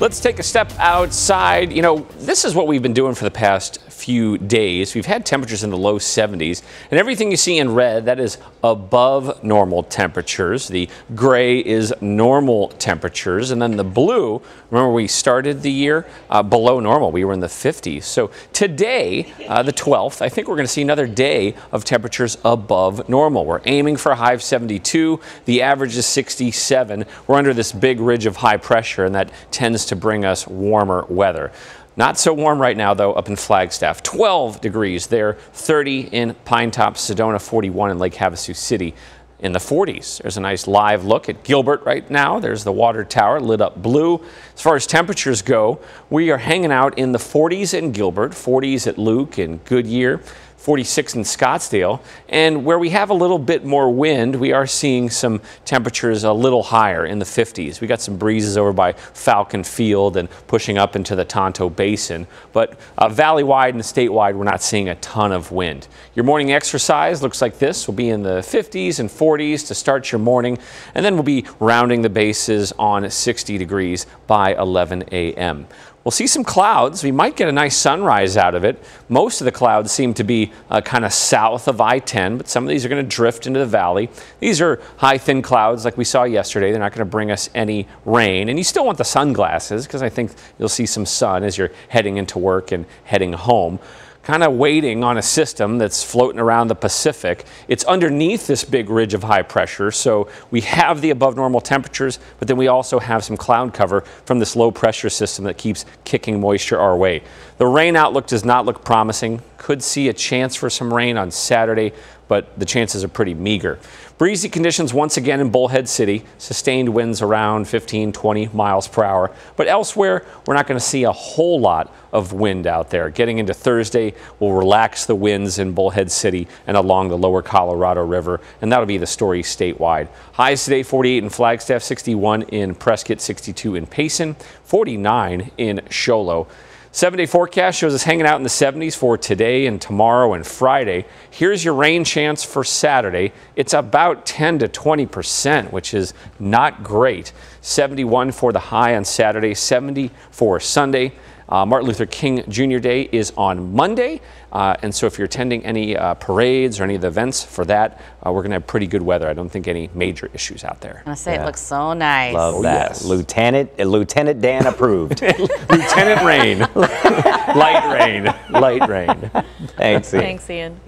Let's take a step outside. You know, this is what we've been doing for the past few days. We've had temperatures in the low 70s, and everything you see in red, that is above normal temperatures. The gray is normal temperatures, and then the blue, remember we started the year uh, below normal. We were in the 50s. So today, uh, the 12th, I think we're going to see another day of temperatures above normal. We're aiming for a high of 72. The average is 67. We're under this big ridge of high pressure, and that tends to bring us warmer weather. Not so warm right now, though, up in Flagstaff. 12 degrees there, 30 in Pinetop, Sedona, 41 in Lake Havasu City in the 40s. There's a nice live look at Gilbert right now. There's the water tower lit up blue. As far as temperatures go, we are hanging out in the 40s in Gilbert, 40s at Luke and Goodyear. 46 in Scottsdale. And where we have a little bit more wind, we are seeing some temperatures a little higher in the 50s. We got some breezes over by Falcon Field and pushing up into the Tonto Basin. But uh, valley-wide and statewide, we're not seeing a ton of wind. Your morning exercise looks like this. We'll be in the 50s and 40s to start your morning. And then we'll be rounding the bases on 60 degrees by 11 a.m. We'll see some clouds. We might get a nice sunrise out of it. Most of the clouds seem to be uh, kind of south of I-10, but some of these are going to drift into the valley. These are high, thin clouds like we saw yesterday. They're not going to bring us any rain. And you still want the sunglasses because I think you'll see some sun as you're heading into work and heading home kind of waiting on a system that's floating around the Pacific. It's underneath this big ridge of high pressure, so we have the above normal temperatures, but then we also have some cloud cover from this low pressure system that keeps kicking moisture our way. The rain outlook does not look promising. Could see a chance for some rain on Saturday, but the chances are pretty meager. Breezy conditions once again in Bullhead City, sustained winds around 15, 20 miles per hour. But elsewhere, we're not going to see a whole lot of wind out there. Getting into Thursday, we'll relax the winds in Bullhead City and along the lower Colorado River, and that'll be the story statewide. Highs today 48 in Flagstaff, 61 in Prescott, 62 in Payson, 49 in Show Low. Seven day forecast shows us hanging out in the 70s for today and tomorrow and Friday. Here's your rain chance for Saturday. It's about 10 to 20 percent, which is not great. 71 for the high on Saturday, 70 for Sunday. Uh, Martin Luther King Jr. Day is on Monday, uh, and so if you're attending any uh, parades or any of the events for that, uh, we're going to have pretty good weather. I don't think any major issues out there. I say yeah. it looks so nice. Love oh, that. Yes. Lieutenant uh, Lieutenant Dan approved. Lieutenant Rain. Light rain. Light rain. Thanks, Ian. Thanks, Ian.